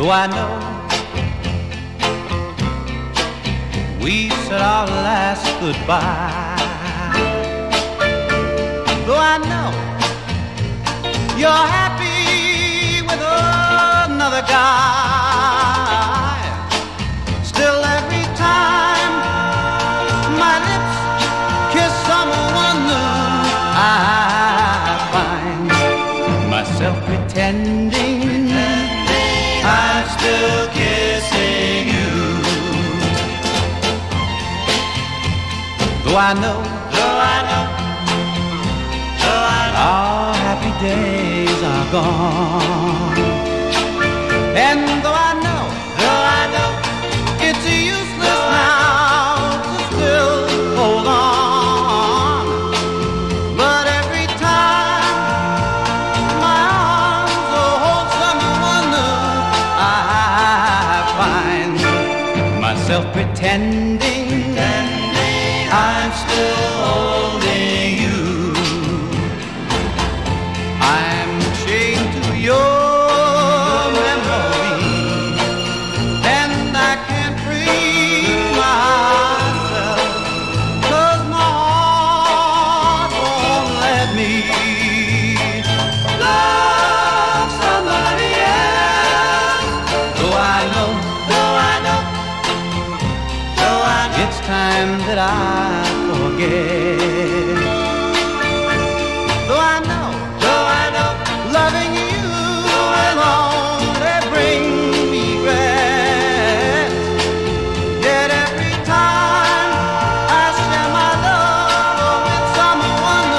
Though I know we said our last goodbye. Though I know you're happy with another guy. Still, every time my lips kiss someone new, I find myself pretending Though I know, though I know, though I know, our happy days are gone. And though I know, though I know, it's useless now to still hold on. But every time my arms hold someone new, I find myself pretending I'm still holding you. I'm I time that I forget. Though I know, though I know, loving you will only bring me regret. Yet every time I share my love with someone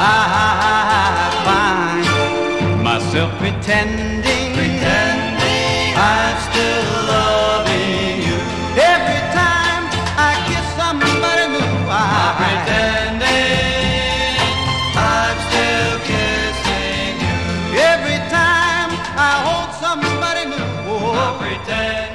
I find myself pretending pretend.